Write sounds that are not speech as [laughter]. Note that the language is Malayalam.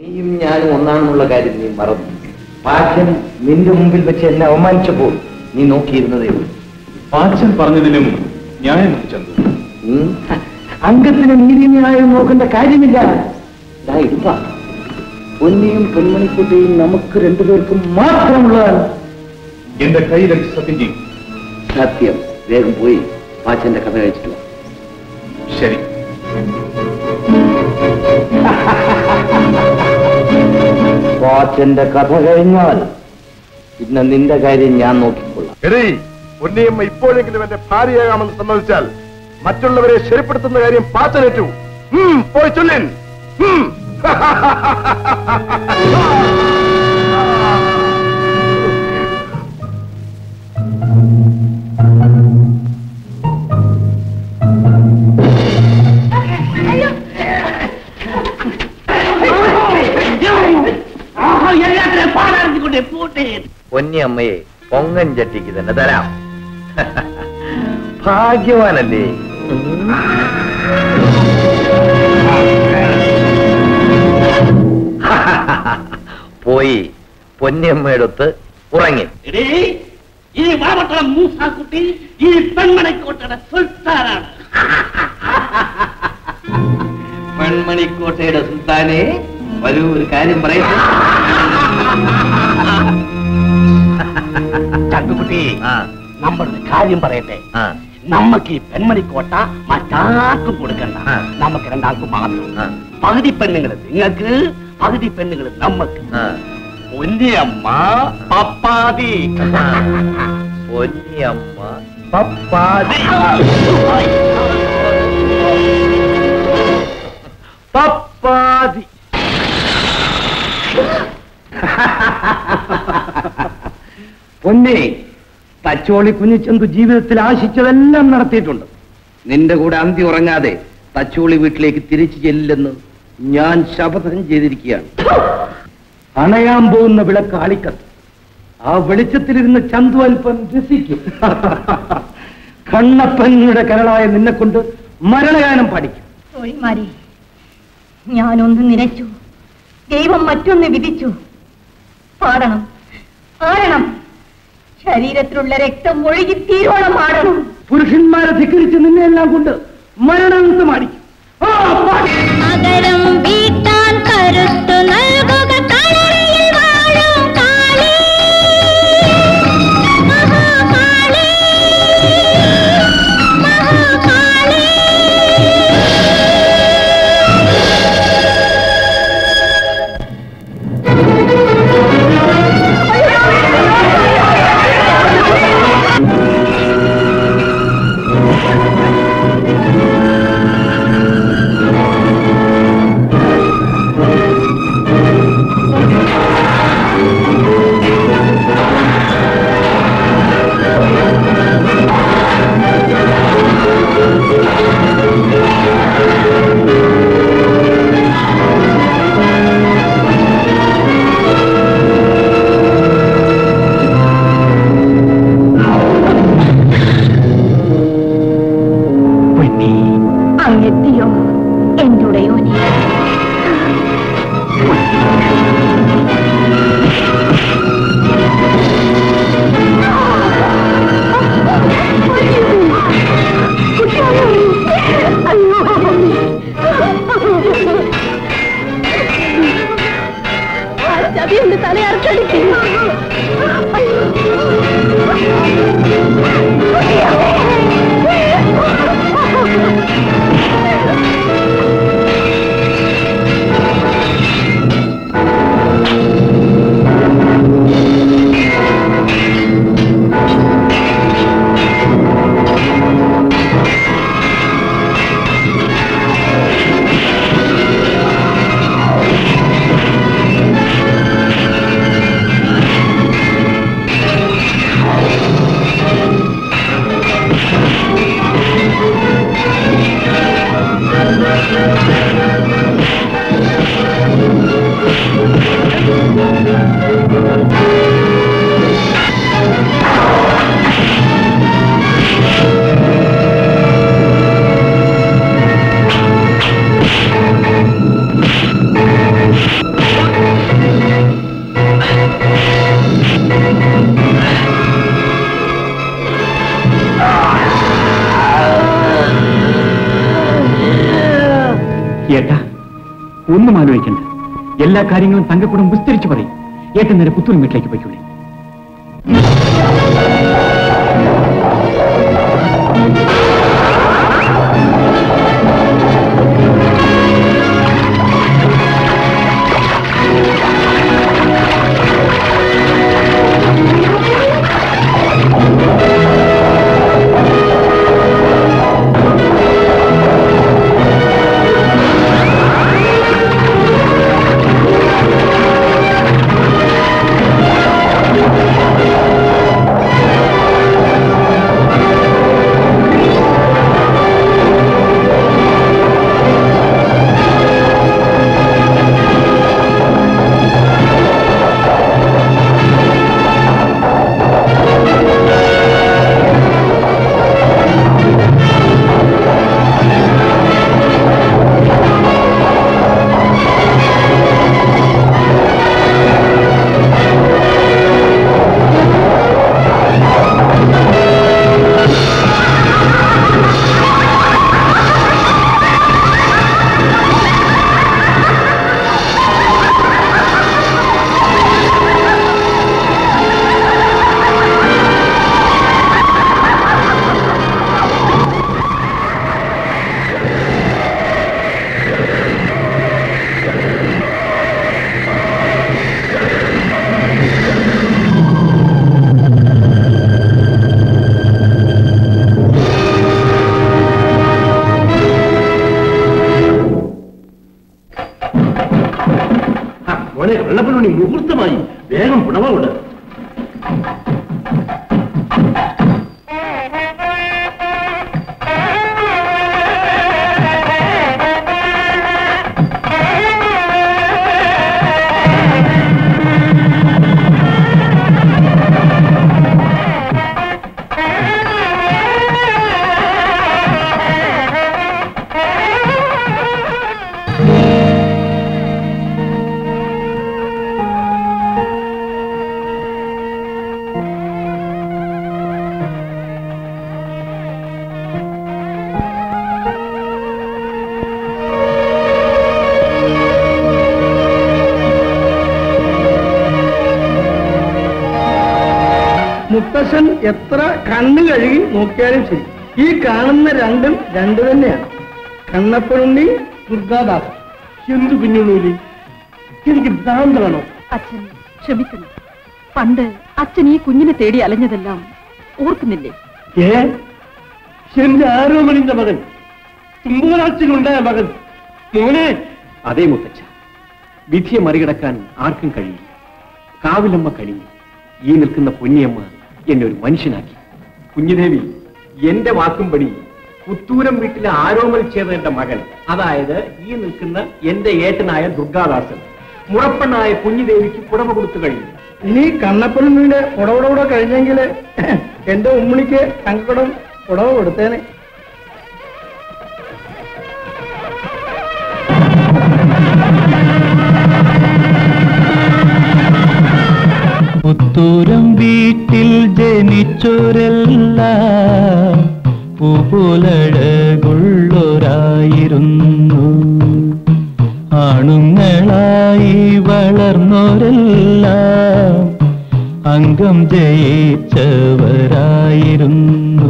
നീയും ഞാനും ഒന്നാണെന്നുള്ള കാര്യം നീ മറന്നു. പാച്ചൻ നിന്റെ മുമ്പിൽ വെച്ച് എന്നെ അവമാനിച്ചപ്പോൾ നീ നോക്കിയിരുന്നതേ ഉള്ളൂ. പാച്ചൻ പറഞ്ഞതിലും ന്യായമുണ്ട് ചന്തു അംഗത്തിന് നീതി ന്യായം നോക്കേണ്ട കാര്യമില്ല. പൊന്നിയും പെൺമണിക്കുട്ടിയും നമുക്ക് രണ്ടുപേർക്കും മാത്രമുള്ളതാണ്. എന്റെ കൈ സത്യം ചെയ്യും. സത്യം. വേഗം പോയി. പാച്ചന്റെ കഥ കഴിച്ചിട്ട് thank ശരി. പാച്ചന്റെ കഥ കഴിഞ്ഞാൽ പിന്നെ നിന്റെ കാര്യം ഞാൻ നോക്കിക്കൊള്ളാം. ഇപ്പോഴെങ്കിലും എന്റെ ഭാര്യയാകാമെന്ന് സമ്മതിച്ചാൽ മറ്റുള്ളവരെ ശരിപ്പെടുത്തുന്ന കാര്യം പാച്ചനേറ്റു പോയി ചൊല്ലിൻ. [laughs] പൊന്നിയമ്മയെ പൊങ്ങൻ ചട്ടിക്ക് തന്നെ തരാം. ഭാഗ്യവാനല്ലേ? പോയി പൊന്നിയമ്മയുടെ ഒത്ത് ഉറങ്ങി ഈ വാമട്ടം മൂസാക്കുട്ടി ഈ പെൺമണിക്കോട്ടയുടെ സുൽത്താനാണ്. പെൺമണിക്കോട്ടയുടെ സുൽത്താനെ വരൂ ഒരു കാര്യം പറയട്ടെ. ചങ്കുകുട്ടി ആ നമ്മളൊരു കാര്യം പറയട്ടെ ആ നമുക്ക് ഈ പെൺമണിക്കോട്ട മറ്റാർക്കും കൊടുക്കണ്ട ആ. നമുക്ക് രണ്ടാൾക്കും മാത്രം ആ. പകുതി പെണ്ണുങ്ങൾ നിങ്ങൾക്ക് പകുതി പെണ്ണുങ്ങൾ നമുക്ക് ആ പൊന്നിയമ്മ പപ്പാതി പൊന്നിയമ്മ പപ്പാതി പപ്പാതി പൊന്നെ തച്ചോളി കുഞ്ഞിച്ചന്തു ജീവിതത്തിൽ ആശിച്ചതെല്ലാം നടത്തിയിട്ടുണ്ട്. നിന്റെ കൂടെ അന്തി ഉറങ്ങാതെ തച്ചോളി വീട്ടിലേക്ക് തിരിച്ചു ചെല്ലില്ലെന്ന് ഞാൻ ശപഥം ചെയ്തിരിക്കുകയാണ്. അണയാൻ പോകുന്ന വിളക്ക് ആളിക്കത്ത്. ആ വെളിച്ചത്തിലിരുന്ന് ചന്തു അല്പം രസിക്കും. കണ്ണപ്പനുടെ കരളായ നിന്നെ കൊണ്ട് മരണഗാനം പാടിക്കും. ഞാനൊന്ന് നിരച്ചു. ദൈവം മറ്റൊന്ന് വിധിച്ചു. പാടണം ആടണം ശരീരത്തിലുള്ള രക്തം ഒഴുകി തീരോളം ആടണം പുരുഷന്മാരെ ധിക്കരിച്ച് നിന്നെ എല്ലാം കൊണ്ട് മരണത്ത് മാടിക്കും ആ, പാടി. അകരം വീട്ടാൻ ഒന്നും ആലോചിക്കണ്ട. എല്ലാ കാര്യങ്ങളും തങ്കക്കൂടം വിസ്തരിച്ചു പറയും. ഏട്ടൻ നേരെ പുത്തൂർ വീട്ടിലേക്ക് പോയിക്കൂടെ? മുത്തശ്ശൻ എത്ര കണ്ണ് കഴുകി നോക്കിയാലും ശരി. ഈ കാണുന്ന രണ്ടും രണ്ടു തന്നെയാണ്. കണ്ണപ്പനുണ്ണി ദുർഗാദാസ്. എന്തു കുഞ്ഞുണ്ണൂലി എനിക്ക് ഭ്രാന്തമാണോ അച്ഛൻ ക്ഷമിക്കണം. പണ്ട് അച്ഛൻ ഈ കുഞ്ഞിനെ തേടി അലഞ്ഞതെല്ലാം ഓർക്കുന്നില്ലേ? ഏ? എന്റെ ആരോമണിന്റെ മകൻ. തുമ്പോരാഴ്ചയിലുണ്ടായ മകൻ. മോനെ. അതേ മുത്തച്ഛ. വിധിയെ മറികടക്കാൻ ആർക്കും കഴിയില്ല. കാവിലമ്മ കഴിഞ്ഞു ഈ നിൽക്കുന്ന പൊന്നിയമ്മ എന്നെ ഒരു മനുഷ്യനാക്കി. കുഞ്ഞുദേവി എന്റെ വാക്കും പടി പുത്തൂരം വീട്ടിലെ ആരോമൽ ചേർന്ന മകൻ അതായത് ഈ നിൽക്കുന്ന എന്റെ ഏട്ടനായ ദുർഗാദാസൻ. മുറപ്പെണ്ണായ കുഞ്ഞുദേവിക്ക് പുടമ കൊടുത്തു കഴിഞ്ഞു. ഇനി കണ്ണപ്പനുണ്ണിയുടെ പുടവടവിടെ കഴിഞ്ഞെങ്കിൽ എന്റെ ഉമ്മണിക്ക് തങ്കക്കുടം പുടവ കൊടുത്തേനെ. പുത്തൂരം വീട്ടിൽ ജനിച്ചോരെല്ലാം പൂപോലഴകുള്ളോരായിരുന്നു. ആണുങ്ങളായി വളർന്നോരെല്ലാം അംഗം ജയിച്ചവരായിരുന്നു.